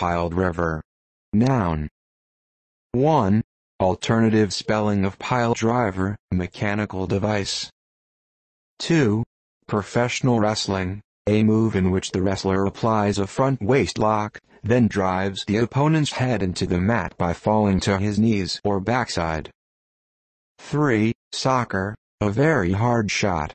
piledriver. Noun. 1. Alternative spelling of pile driver, mechanical device. 2. Professional wrestling, a move in which the wrestler applies a front waist lock, then drives the opponent's head into the mat by falling to his knees or backside. 3. Soccer, a very hard shot,